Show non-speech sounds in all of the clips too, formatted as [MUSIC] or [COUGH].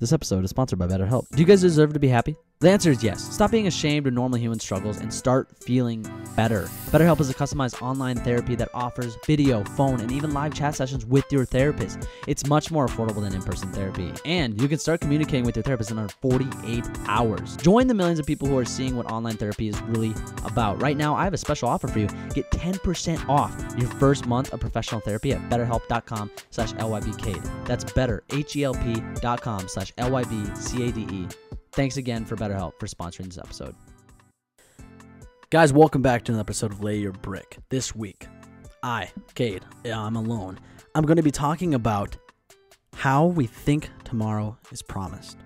This episode is sponsored by BetterHelp. Do you guys deserve to be happy? The answer is yes. Stop being ashamed of normal human struggles and start feeling better. BetterHelp is a customized online therapy that offers video, phone, and even live chat sessions with your therapist. It's much more affordable than in person therapy, and you can start communicating with your therapist in under 48 hours. Join the millions of people who are seeing what online therapy is really about. Right now, I have a special offer for you. Get 10% off your first month of professional therapy at betterhelp.com slash lybcade. That's better, H-E-L-P dot com slash L-Y-B-C-A-D-E. Thanks again for BetterHelp for sponsoring this episode. Guys, welcome back to another episode of Lay Your Brick. This week, I, Cade, I'm alone. I'm going to be talking about how we think tomorrow is promised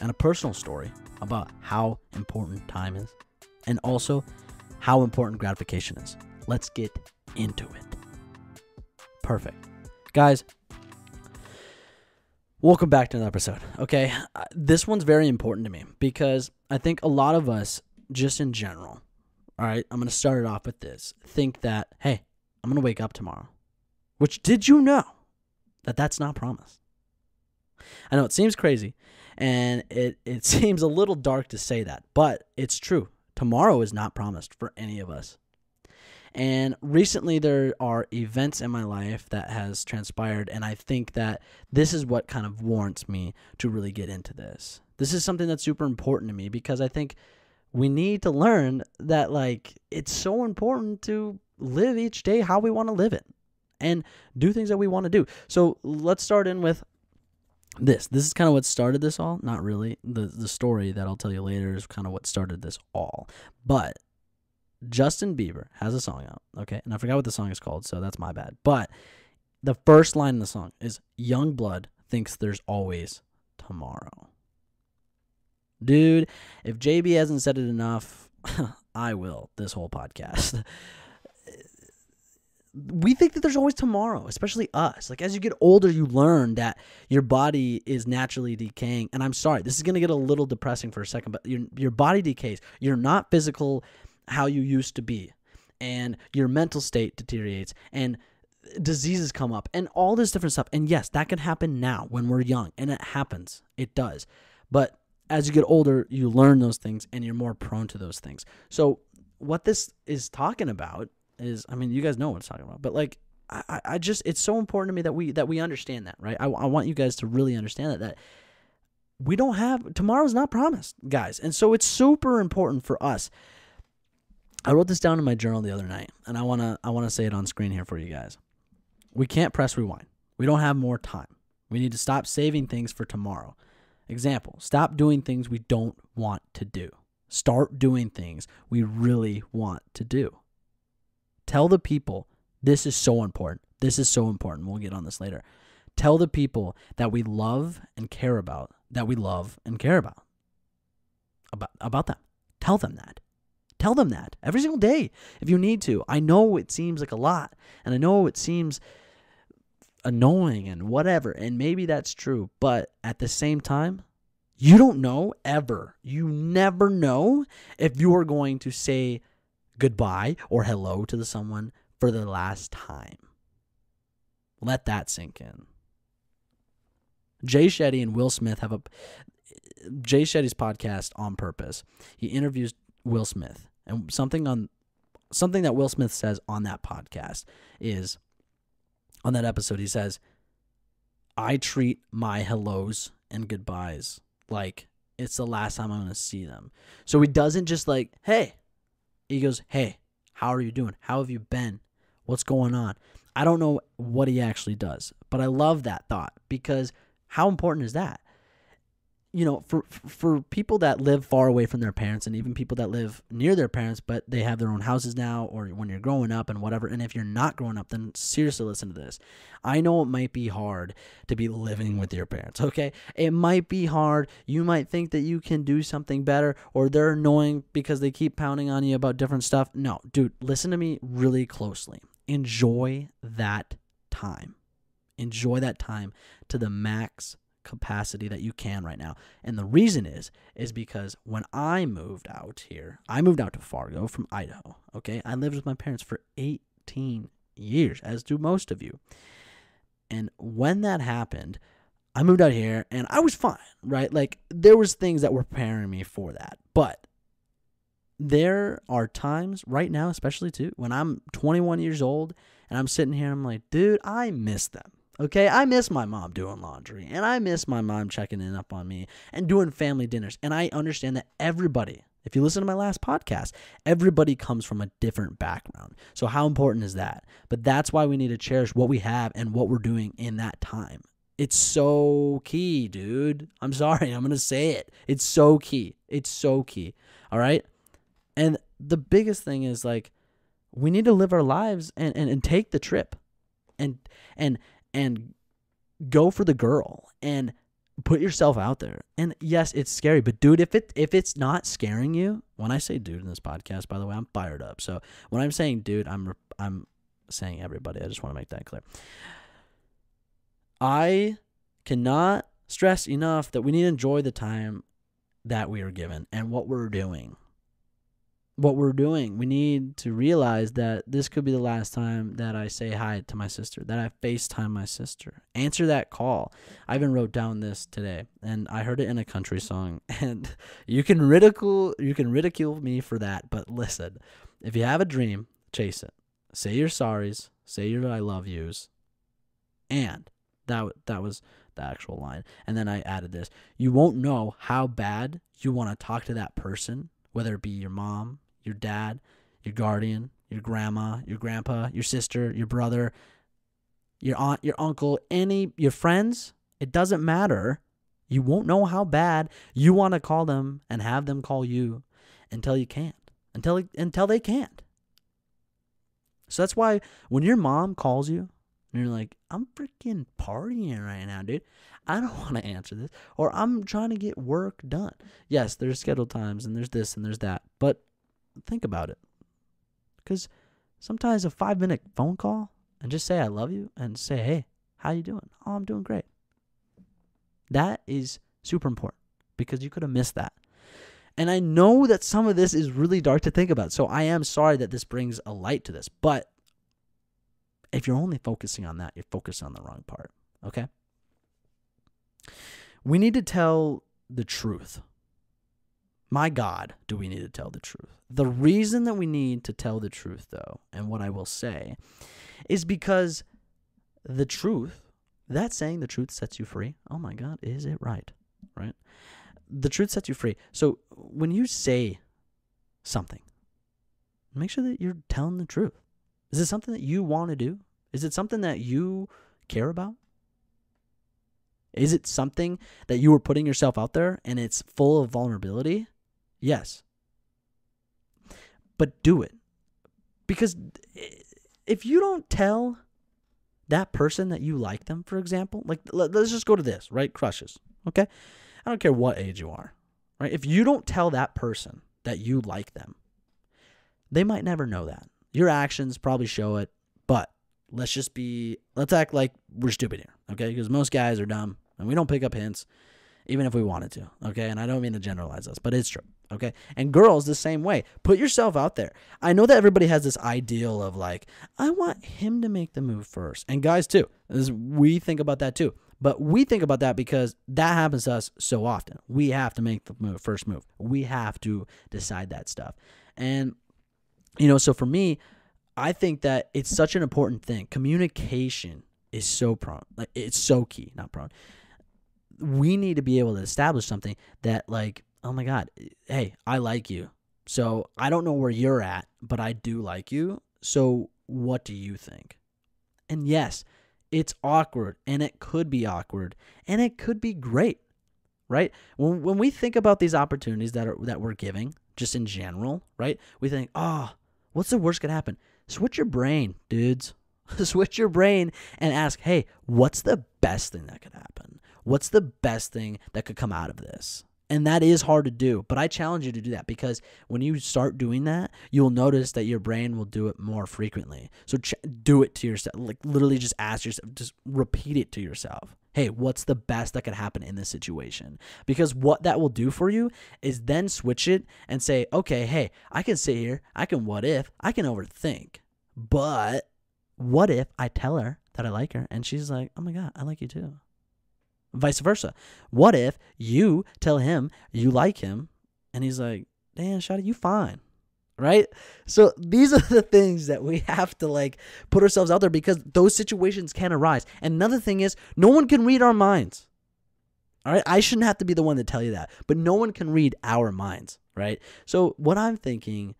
and a personal story about how important time is and also how important gratification is. Let's get into it. Perfect. Guys, welcome back to another episode. Okay, uh, this one's very important to me because I think a lot of us, just in general, all right, I'm going to start it off with this think that, hey, I'm going to wake up tomorrow. Which, did you know that that's not promised? I know it seems crazy and it, it [LAUGHS] seems a little dark to say that, but it's true. Tomorrow is not promised for any of us. And recently, there are events in my life that has transpired, and I think that this is what kind of warrants me to really get into this. This is something that's super important to me because I think we need to learn that, like, it's so important to live each day how we want to live it and do things that we want to do. So let's start in with this. This is kind of what started this all. Not really. The the story that I'll tell you later is kind of what started this all. But Justin Bieber has a song out, okay? And I forgot what the song is called, so that's my bad. But the first line in the song is Young Blood thinks there's always tomorrow. Dude, if JB hasn't said it enough, [LAUGHS] I will this whole podcast. [LAUGHS] we think that there's always tomorrow, especially us. Like as you get older, you learn that your body is naturally decaying. And I'm sorry, this is gonna get a little depressing for a second, but your your body decays. You're not physical how you used to be, and your mental state deteriorates, and diseases come up, and all this different stuff. And yes, that can happen now when we're young, and it happens. It does. But as you get older, you learn those things, and you're more prone to those things. So what this is talking about is I mean you guys know what it's talking about, but like I, I just it's so important to me that we that we understand that right. I, I want you guys to really understand that that we don't have tomorrow's not promised, guys, and so it's super important for us. I wrote this down in my journal the other night, and I wanna I wanna say it on screen here for you guys. We can't press rewind. We don't have more time. We need to stop saving things for tomorrow. Example: Stop doing things we don't want to do. Start doing things we really want to do. Tell the people this is so important. This is so important. We'll get on this later. Tell the people that we love and care about that we love and care about about about them. Tell them that. Tell them that every single day if you need to. I know it seems like a lot and I know it seems annoying and whatever and maybe that's true, but at the same time, you don't know ever. You never know if you are going to say goodbye or hello to the someone for the last time. Let that sink in. Jay Shetty and Will Smith have a Jay Shetty's podcast on purpose. He interviews Will Smith, and something on something that Will Smith says on that podcast is on that episode. He says, "I treat my hellos and goodbyes like it's the last time I'm going to see them." So he doesn't just like, "Hey, he goes, Hey, how are you doing? How have you been? What's going on? I don't know what he actually does, but I love that thought because how important is that? You know, for for people that live far away from their parents and even people that live near their parents but they have their own houses now or when you're growing up and whatever and if you're not growing up then seriously listen to this. I know it might be hard to be living with your parents, okay? It might be hard. You might think that you can do something better or they're annoying because they keep pounding on you about different stuff. No, dude, listen to me really closely. Enjoy that time. Enjoy that time to the max capacity that you can right now. And the reason is is because when I moved out here, I moved out to Fargo from Idaho, okay? I lived with my parents for 18 years, as do most of you. And when that happened, I moved out here and I was fine, right? Like there was things that were preparing me for that. But there are times right now, especially too, when I'm 21 years old and I'm sitting here, and I'm like, dude, I miss them. Okay, I miss my mom doing laundry and I miss my mom checking in up on me and doing family dinners. And I understand that everybody, if you listen to my last podcast, everybody comes from a different background. So, how important is that? But that's why we need to cherish what we have and what we're doing in that time. It's so key, dude. I'm sorry, [LAUGHS] I'm going to say it. It's so key. It's so key. All right. And the biggest thing is like, we need to live our lives and, and, and take the trip and, and, and go for the girl and put yourself out there. And yes, it's scary, but dude, if it if it's not scaring you, when I say dude in this podcast, by the way, I'm fired up. So when I'm saying dude, I'm I'm saying everybody. I just want to make that clear. I cannot stress enough that we need to enjoy the time that we are given and what we're doing what we're doing. We need to realize that this could be the last time that I say hi to my sister, that I FaceTime my sister. Answer that call. I even wrote down this today and I heard it in a country song [LAUGHS] and you can ridicule you can ridicule me for that, but listen. If you have a dream, chase it. Say your sorries, say your I love yous. And that that was the actual line. And then I added this. You won't know how bad you want to talk to that person, whether it be your mom, your dad, your guardian, your grandma, your grandpa, your sister, your brother, your aunt, your uncle, any your friends, it doesn't matter. You won't know how bad you want to call them and have them call you until you can't. Until until they can't. So that's why when your mom calls you and you're like, I'm freaking partying right now, dude. I don't [LAUGHS] want to answer this. Or I'm trying to get work done. Yes, there's scheduled times and there's this and there's that. But think about it. Because sometimes a five minute phone call and just say I love you and say, hey, how you doing? Oh, I'm doing great. That is super important because you could have missed that. And I know that some of this is really dark to think about. So I am sorry that this brings a light to this. But if you're only focusing on that, you're focused on the wrong part. Okay? We need to tell the truth. My God, do we need to tell the truth? The reason that we need to tell the truth, though, and what I will say, is because the truth, that saying the truth sets you free. Oh my God, is it right? Right? The truth sets you free. So when you say something, make sure that you're telling the truth. Is it something that you want to do? Is it something that you care about? Is it something that you are putting yourself out there and it's full of vulnerability? Yes. But do it. Because eh, if you don't tell that person that you like them, for example, like let's just go to this, right? Crushes. Okay? I don't care what age you are. Right? If you don't tell that person that you like them, they might never know that. Your actions probably show it, but let's just be let's act like we're stupid here, okay? Because most guys are dumb and we don't pick up hints even if we wanted to, okay? And I don't mean to generalize us, but it's true. Okay. And girls, the same way. Put yourself out there. I know that everybody has this ideal of like, I want him to make the move first. And guys, too. We think about that too. But we think about that because that happens to us so often. We have to make the move, first move. We have to decide that stuff. And, you know, so for me, I think that it's such an important thing. Communication is so prone. Like it's so key, not prone. We need to be able to establish something that like oh my God, eh, hey, I like you. So I don't know where you're at, but I do like you. So what do you think? And yes, it's awkward and it could be awkward and it could be great, right? When, when we think about these opportunities that are that we're giving, just in general, right? We think, oh, what's the worst could happen? Switch your brain, dudes. [LAUGHS] Switch your brain and ask, hey, what's the best thing that could happen? What's the best thing that could come out of this? And that is hard to do, but I challenge you to do that because when you start doing that, you'll notice that your brain will do it more frequently. So ch- do it to yourself. Like literally just ask yourself, just repeat it to yourself. Hey, what's the best that could happen in this situation? Because what that will do for you is then switch it and say, okay, hey, I can sit here, I can what if, I can overthink. But what if I tell her that I like her and she's like, oh my God, I like you too? Vice versa. What if you tell him you like him and he's like, damn, Shotty, you fine. Right? So these [LAUGHS] are the things that we have to like put ourselves out there because those situations can arise. And another thing is, no one can read our minds. All right. I shouldn't have to be the one to tell you that, but no one can read our minds. Right. So what I'm thinking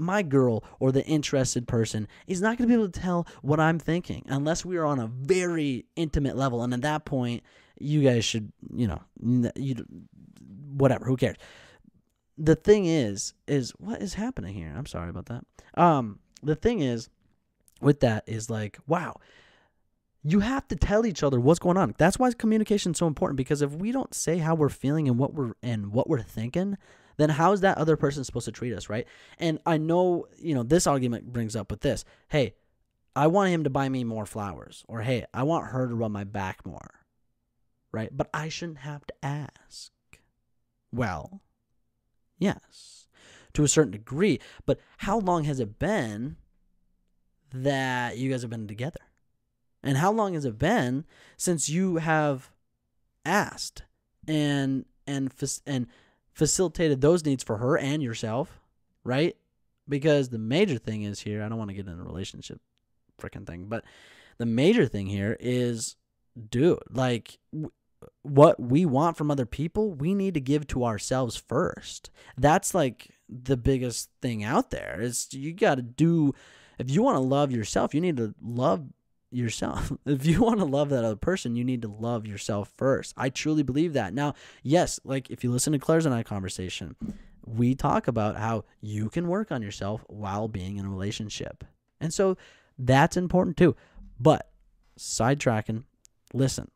my girl or the interested person is not going to be able to tell what I'm thinking unless we are on a very intimate level. And at that point, you guys should, you know, you whatever, who cares? The thing is, is what is happening here? I'm sorry about that. Um, the thing is, with that is like, wow, you have to tell each other what's going on. That's why communication is so important because if we don't say how we're feeling and what we're and what we're thinking, then how is that other person supposed to treat us, right? And I know, you know, this argument brings up with this. Hey, I want him to buy me more flowers, or hey, I want her to rub my back more, right? But I shouldn't have to ask. Well, yes, to a certain degree. But how long has it been that you guys have been together? And how long has it been since you have asked and and and facilitated those needs for her and yourself, right? Because the major thing is here, I don't want to get in a relationship freaking thing, but the major thing here is, dude, like, what we want from other people, we need to give to ourselves first. That's like the biggest thing out there. Is you got to do if you want to love yourself, you need to love yourself. [LAUGHS] If you want to love that other person, you need to love yourself first. I truly believe that. Now, yes, like if you listen to Claire's and I conversation, we talk about how you can work on yourself while being in a relationship. And so that's important too. But sidetracking, listen,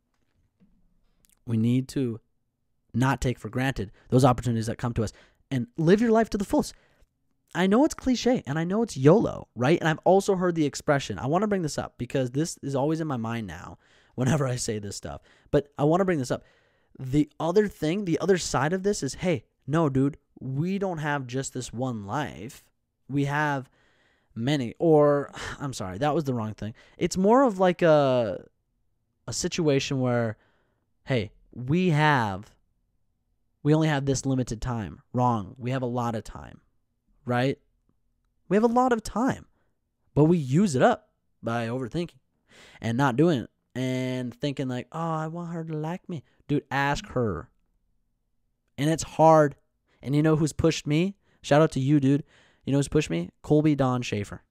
we need to not take for granted those opportunities that come to us and live your life to the fullest. I know it's cliche and I know it's YOLO, right? And I've also heard the expression. I want to bring this up because this is always in my mind now whenever I say this stuff. But I want to bring this up. The other thing, the other side of this is hey, no, dude, we don't have just this one life. We have many or [SIGHS] I'm sorry, that was the wrong thing. It's more of like a a situation where hey, we have we only have this limited time. Wrong. We have a lot of time right? We have a lot of time, but we use it up by overthinking and not doing it and thinking like, "Oh, I want her to like me." Dude, ask her. And it's hard. And you know who's pushed me? Shout out to you, dude. You know who's pushed me? Colby Don Schaefer.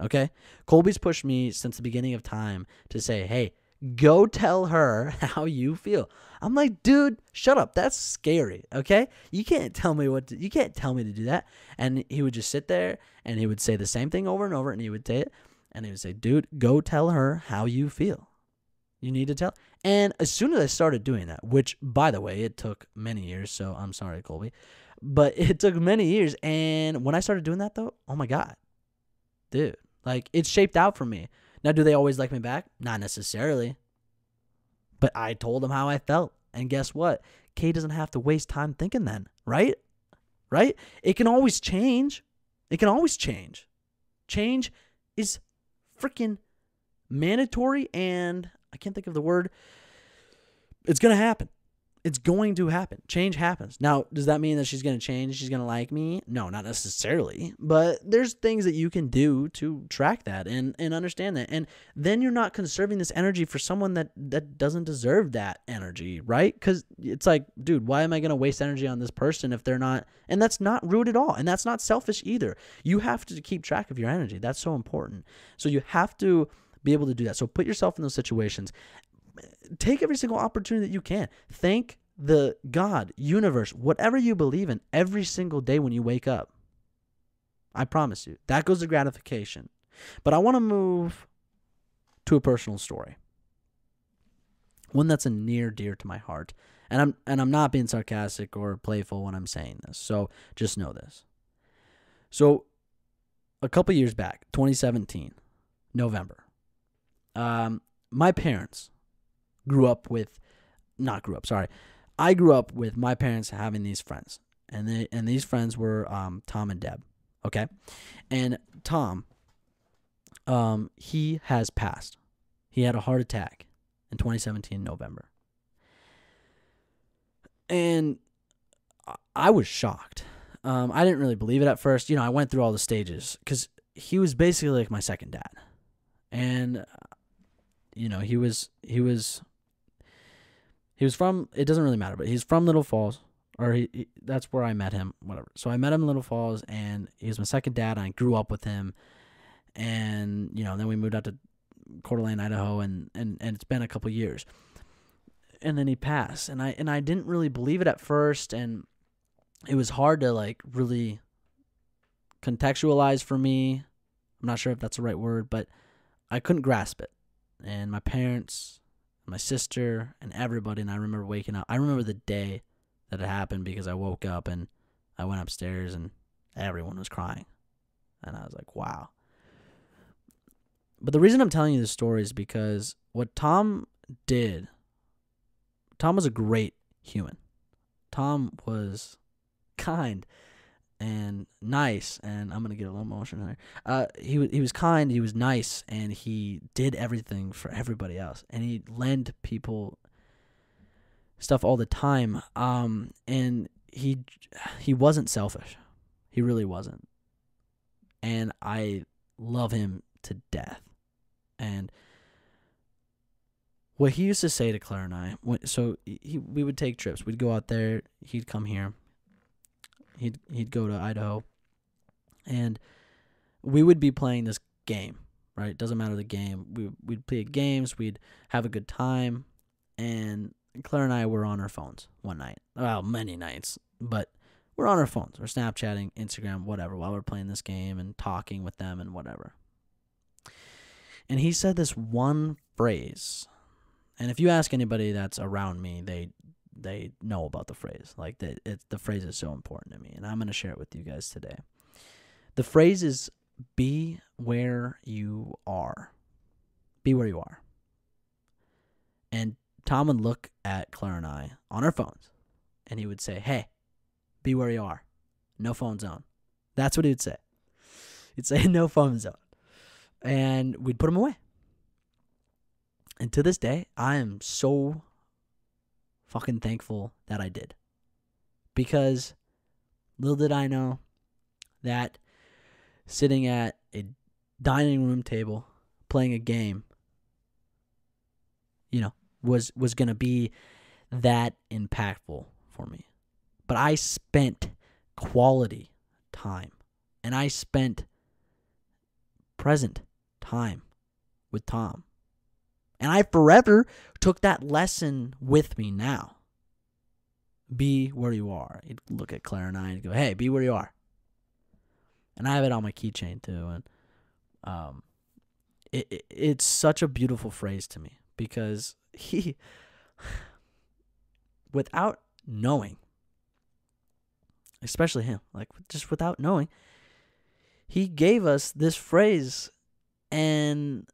Okay? Colby's pushed me since the beginning of time to say, "Hey, Go tell her [LAUGHS] how you feel. I'm like, dude, shut up. That's scary. Okay. You can't tell me what to, you can't tell me to do that. And he would just sit there and he would say the same thing over and over and he would say it. And he would say, dude, go tell her how you feel. You need to tell. And as soon as I started doing that, which by the way, it took many years. So I'm sorry, Colby, but [LAUGHS] it took many years. And when I started doing that though, oh my God, dude, like it shaped out for me. Now, do they always like me back? Not necessarily. But I told them how I felt. And guess what? Kay doesn't have to waste time thinking then, right? Right? It can always change. It can always change. Change is freaking mandatory and I can't think of the word. It's going to happen. It's going to happen. Change happens. Now, does that mean that she's going to change? She's going to like me? No, not necessarily. But there's things that you can do to track that and, and understand that. And then you're not conserving this energy for someone that, that doesn't deserve that energy, right? Because it's like, dude, why am I going to waste energy on this person if they're not? And that's not rude at all. And that's not selfish either. You have to keep track of your energy. That's so important. So you have to be able to do that. So put yourself in those situations take every single opportunity that you can. Thank the God, universe, whatever you believe in every single day when you wake up. I promise you. That goes to gratification. But I want to move to a personal story. One that's a near dear to my heart. And I'm and I'm not being sarcastic or playful when I'm saying this. So just know this. So a couple years back, 2017, November. Um, my parents grew up with, not grew up, sorry. I grew up with my parents having these friends, and they and these friends were um, Tom and Deb. Okay, and Tom, um, he has passed. He had a heart attack in 2017 November. And I- was shocked. Um, I didn't really believe it at first. You know, I went through all the stages because he was basically like my second dad, and you know, he was he was he was from. It doesn't really matter, but he's from Little Falls, or he, he that's where I met him. Whatever. So I met him in Little Falls, and he was my second dad. And I grew up with him, and you know, then we moved out to Coeur d'Alene, Idaho, and and and it's been a couple years. And then he passed, and I and I didn't really believe it at first, and it was hard to like really contextualize for me. I'm not sure if that's the right word, but I couldn't grasp it. And my parents, my sister, and everybody, and I remember waking up. I remember the day that it happened because I woke up and I went upstairs and everyone was crying. And I was like, wow. But the reason I'm telling you this story is because what Tom did, Tom was a great human. Tom was kind and nice, and I'm gonna get a little emotional here. Uh, he was he was kind, he was nice, and he did everything for everybody else, and he lent people stuff all the time. Um, and he he wasn't selfish, he really wasn't, and I love him to death. And what he used to say to Claire and I, so he, we would take trips. We'd go out there. He'd come here. He'd he'd go to Idaho, and we would be playing this game. Right, it doesn't matter the game. We we'd play games. We'd have a good time, and Claire and I were on our phones one night. Well, many nights, but we're on our phones. We're Snapchatting, Instagram, whatever, while we're playing this game and talking with them and whatever. And he said this one phrase. And if you ask anybody that's around me, they they know about the phrase. Like that it the phrase is so important to me and I'm going to share it with you guys today. The phrase is be where you are. Be where you are. And Tom would look at Claire and I on our phones and he would say, Hey, be where you are. No phone zone. That's what he would say. He'd say, No phone zone. And we'd put him away. And to this day, I am so fucking thankful that I did. Because little did I know that sitting at a dining room table playing a game, you know, was was going to be that impactful for me. But I spent quality time and I spent present time with Tom. And I forever took that lesson with me now. Be where you are. He'd look at Claire and I and go, hey, be where you are. And I have it on my keychain too. And um, it, it, it's such a beautiful phrase to me because he, [LAUGHS] without knowing, especially him, like just without knowing, he gave us this phrase and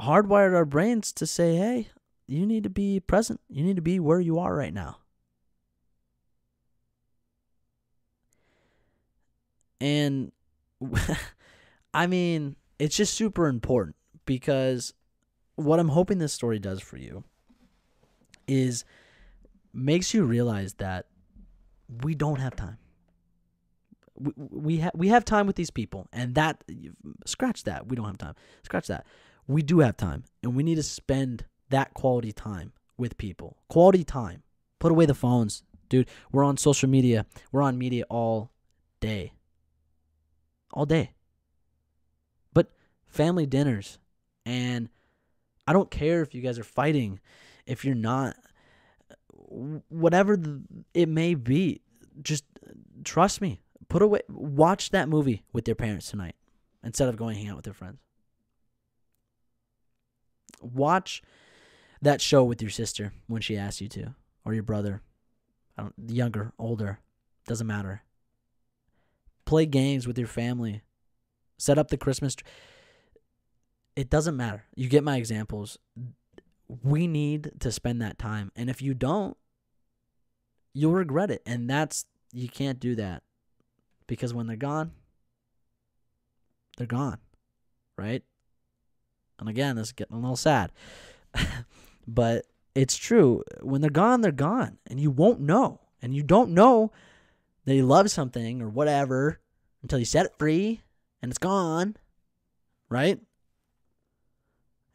hardwired our brains to say, hey, you need to be present. You need to be where you are right now. And [LAUGHS] I mean, it's just super important because what I'm hoping this story does for you is makes you realize that we don't have time. We we, ha- we have time with these people, and that scratch that we don't have time. Scratch that we do have time, and we need to spend that quality time with people. Quality time. Put away the phones, dude. We're on social media. We're on media all day. All day. But family dinners, and I don't care if you guys are fighting, if you're not, whatever it may be. Just trust me. Put away. Watch that movie with your parents tonight instead of going hang out with your friends. Watch that show with your sister when she asks you to, or your brother. I don't, younger, older, doesn't matter. Play games with your family. Set up the Christmas. Tr- it doesn't matter. You get my examples. We need to spend that time, and if you don't, you'll regret it. And that's you can't do that because when they're gone, they're gone, right? And again, this is getting a little sad. [LAUGHS] but it's true. When they're gone, they're gone, and you won't know. And you don't know that you love something or whatever until you set it free and it's gone, right?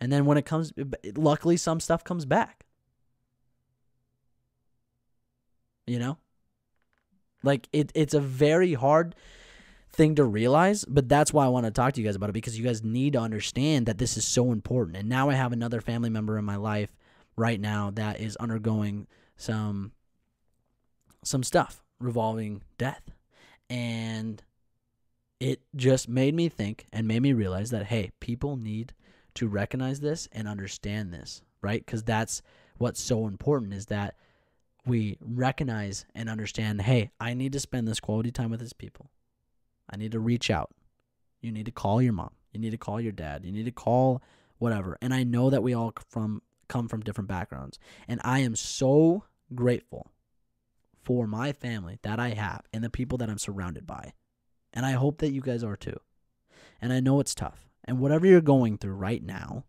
And then when it comes, luckily, some stuff comes back. You know? Like, it, it's a very hard thing to realize, but that's why I want to talk to you guys about it because you guys need to understand that this is so important. And now I have another family member in my life right now that is undergoing some some stuff revolving death. And it just made me think and made me realize that hey, people need to recognize this and understand this, right? Cuz that's what's so important is that we recognize and understand, hey, I need to spend this quality time with these people. I need to reach out. You need to call your mom. You need to call your dad. You need to call whatever. And I know that we all from come from different backgrounds. And I am so grateful for my family that I have and the people that I'm surrounded by. And I hope that you guys are too. And I know it's tough. And whatever you're going through right now,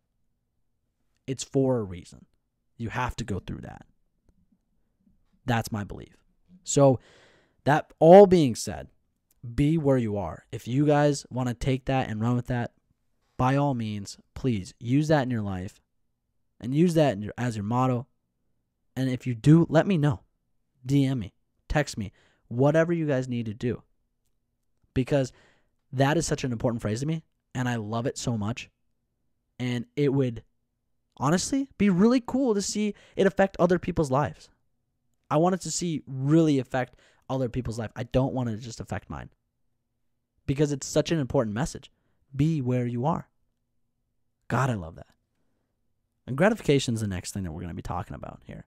it's for a reason. You have to go through that. That's my belief. So, that all being said, be where you are. If you guys want to take that and run with that, by all means, please use that in your life and use that your, as your motto. And if you do, let me know. DM me, text me, whatever you guys need to do. Because that is such an important phrase to me, and I love it so much. And it would honestly be really cool to see it affect other people's lives. I wanted to see really affect other people's life. I don't want it to just affect mine. Because it's such an important message. Be where you are. God, I love that. And gratification is the next thing that we're going to be talking about here.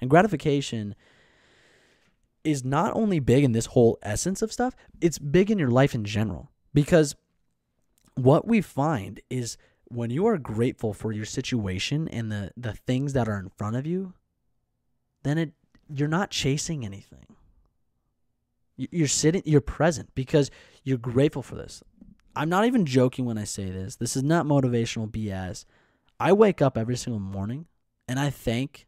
And gratification is not only big in this whole essence of stuff, it's big in your life in general. Because what we find is when you are grateful for your situation and the, the things that are in front of you, then it you're not chasing anything. You're sitting, you're present because you're grateful for this. I'm not even joking when I say this. This is not motivational BS. I wake up every single morning and I thank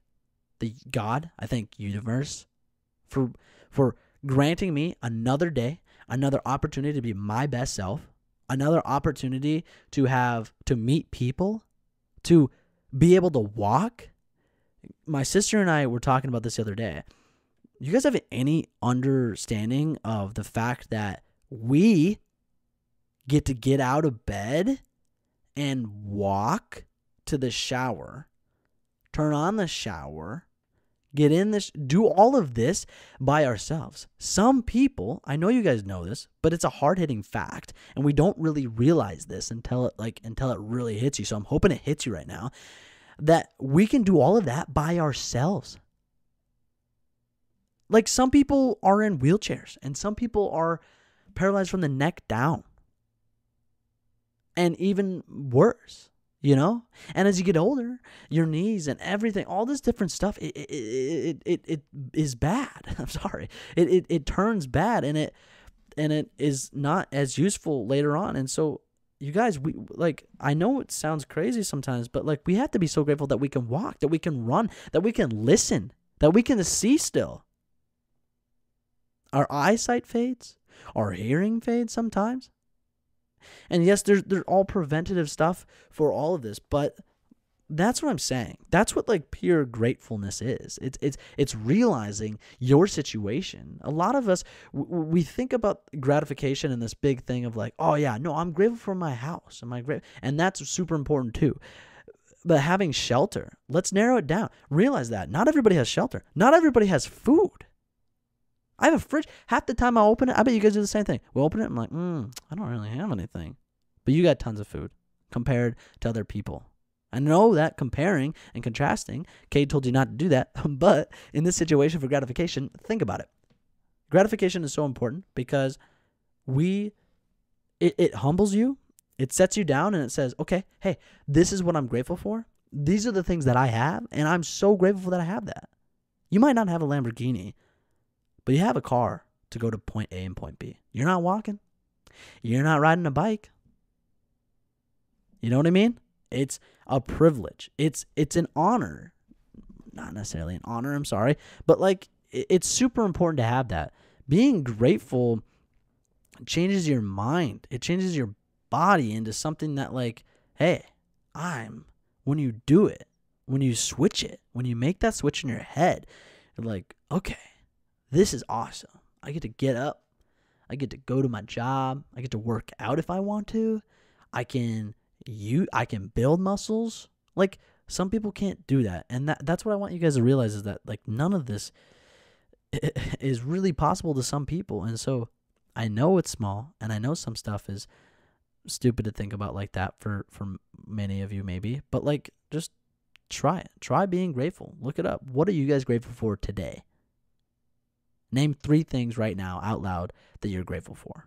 the God, I thank universe for for granting me another day, another opportunity to be my best self, another opportunity to have to meet people, to be able to walk. My sister and I were talking about this the other day. You guys have any understanding of the fact that we get to get out of bed and walk to the shower, turn on the shower, get in this, do all of this by ourselves. Some people, I know you guys know this, but it's a hard-hitting fact, and we don't really realize this until it like until it really hits you. So I'm hoping it hits you right now that we can do all of that by ourselves. Like some people are in wheelchairs and some people are paralyzed from the neck down. And even worse you know? And as you get older your knees and everything all this different stuff it it, it, it, it is bad. [LAUGHS] I'm sorry. It, it it turns bad and it and it is not as useful later on. And so you guys we like i know it sounds crazy sometimes but like we have to be so grateful that we can walk that we can run that we can listen that we can see still our eyesight fades our hearing fades sometimes and yes, there's there's all preventative stuff for all of this, but that's what I'm saying. That's what like pure gratefulness is. It's it's it's realizing your situation. A lot of us w- we think about gratification and this big thing of like, oh yeah, no, I'm grateful for my house. Am I great? And that's super important too. But having shelter, let's narrow it down. Realize that not everybody has shelter. Not everybody has food. I have a fridge. Half the time I open it, I bet you guys do the same thing. We open it, I'm like, mm, I don't really have anything. But you got tons of food compared to other people. I know that comparing and contrasting, Cade told you not to do that, [LAUGHS] but in this situation for gratification, think about it. Gratification is so important because we it, it humbles you, it sets you down and it says, okay, hey, this is what I'm grateful for. These are the things that I have, and I'm so grateful that I have that. You might not have a Lamborghini, but you have a car to go to point A and point B. You're not walking. You're not riding a bike. You know what I mean? It's a privilege. It's it's an honor. not necessarily an honor, I'm sorry, but like it's super important to have that. Being grateful changes your mind. It changes your body into something that like, hey, I'm when you do it, when you switch it, when you make that switch in your head, like, okay, this is awesome. I get to get up. I get to go to my job. I get to work out if I want to. I can you I can build muscles. Like some people can't do that. And that that's what I want you guys to realize is that like none of this [LAUGHS] is really possible to some people. And so I know it's small and I know some stuff is stupid to think about like that for for many of you maybe, but like just try it. Try being grateful. Look it up. What are you guys grateful for today? Name 3 things right now out loud that you're grateful for.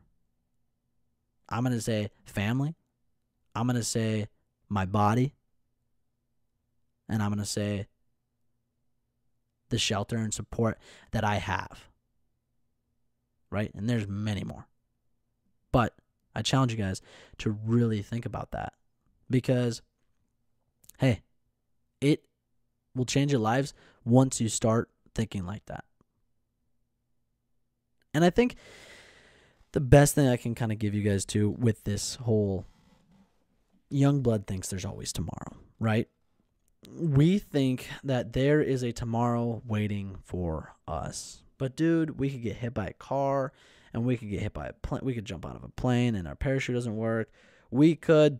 I'm going to say family. I'm going to say my body. And I'm going to say the shelter and support that I have. Right? And there's many more. But I challenge you guys to really think about that because, hey, it will change your lives once you start thinking like that. And I think the best thing I can kind of give you guys too with this whole young blood thinks there's always tomorrow, right? we think that there is a tomorrow waiting for us. But dude, we could get hit by a car and we could get hit by a plane. We could jump out of a plane and our parachute doesn't work. We could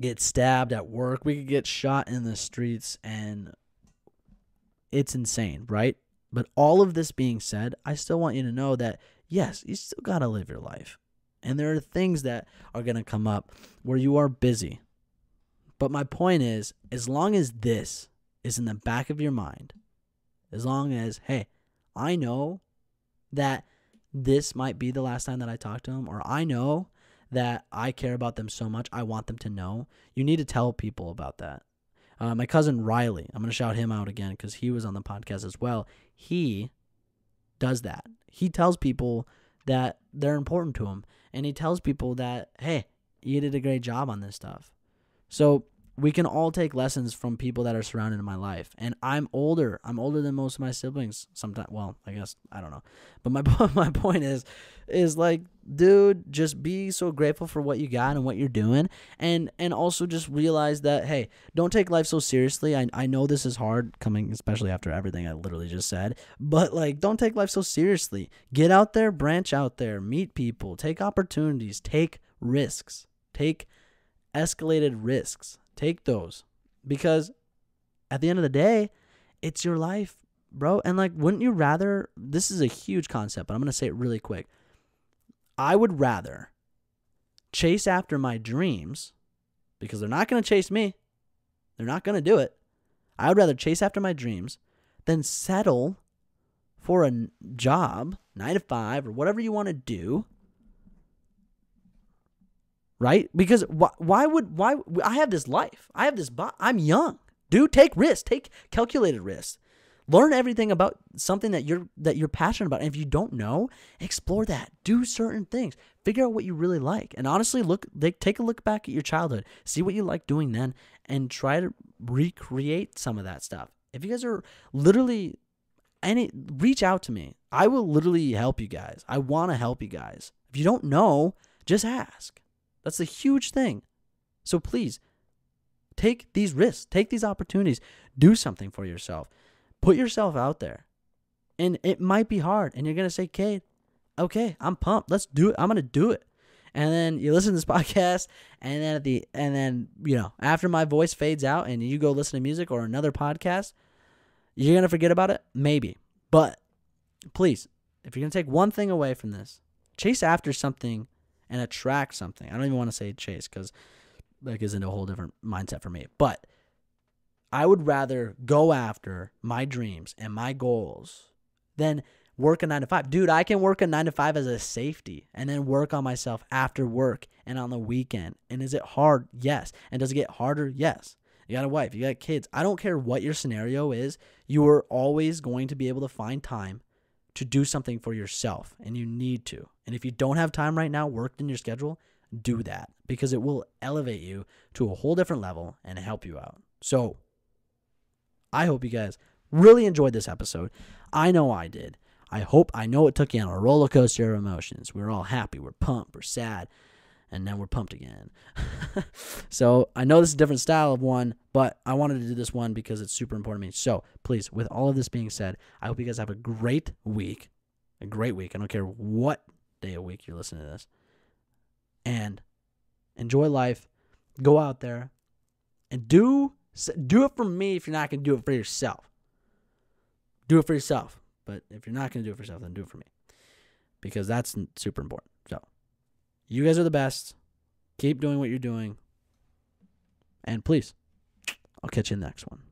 get stabbed at work. We could get shot in the streets and it's insane, right? But all of this being said, I still want you to know that yes, you still got to live your life. And there are things that are going to come up where you are busy, but my point is, as long as this is in the back of your mind, as long as, hey, I know that this might be the last time that I talk to them, or I know that I care about them so much, I want them to know, you need to tell people about that. Uh, my cousin Riley, I'm going to shout him out again because he was on the podcast as well. He does that. He tells people that they're important to him, and he tells people that, hey, you did a great job on this stuff. So we can all take lessons from people that are surrounded in my life. And I'm older. I'm older than most of my siblings. Sometimes, well, I guess I don't know. But my [LAUGHS] my point is, is like, dude, just be so grateful for what you got and what you're doing, and and also just realize that hey, don't take life so seriously. I I know this is hard coming, especially after everything I literally just said. But like, don't take life so seriously. Get out there, branch out there, meet people, take opportunities, take risks, take escalated risks Take those because at the end of the day, it's your life, bro. And like, wouldn't you rather? This is a huge concept, but I'm going to say it really quick. I would rather chase after my dreams because they're not going to chase me. They're not going to do it. I would rather chase after my dreams than settle for a job, nine to five, or whatever you want to do, right? Because why, why would why I have this life? I have this body. I'm young, dude. Take risks. Take calculated risks. Learn everything about something that you're that you're passionate about. And if you don't know, explore that. Do certain things. Figure out what you really like. And honestly, look like, take a look back at your childhood. See what you like doing then and try to recreate some of that stuff. If you guys are literally any reach out to me. I will literally help you guys. I want to help you guys. If you don't know, just ask. That's a huge thing. So please take these risks, take these opportunities, do something for yourself, put yourself out there. And it might be hard. And you're going to say, Cade, okay, I'm pumped. Let's do it. I'm going to do it. And then you listen to this [LAUGHS] podcast, and then at the and then you know after my voice fades out, and you go listen to music or another podcast, you're gonna forget about it, maybe. But please, if you're gonna take one thing away from this, chase after something and attract something. I don't even want to say chase because that gets into a whole different mindset for me. But I would rather go after my dreams and my goals than work a nine to five. Dude, I can work a nine to five as a safety and then work on myself after work and on the weekend. And is it hard? Yes. And does it get harder? Yes. You got a wife, you got kids. I don't care what your scenario is, you are always going to be able to find time to do something for yourself and you need to. And if you don't have time right now worked in your schedule, do that because it will elevate you to a whole different level and help you out. So I hope you guys Really enjoyed this episode. I know I did. I hope I know it took you on a roller coaster of emotions. We are all happy, we're pumped, we're sad, and then we're pumped again. [LAUGHS] so I know this is a different style of one, but I wanted to do this one because it's super important to me. So please, with all of this being said, I hope you guys have a great week. A great week. I don't care what day of week you're listening to this. And enjoy life. Go out there and do do it for me if you're not going to do it for yourself. Do it for yourself. But if you're not going to do it for yourself, then do it for me. Because that's super important. You guys are the best. Keep doing what you're doing. And please, I'll catch you in the next one.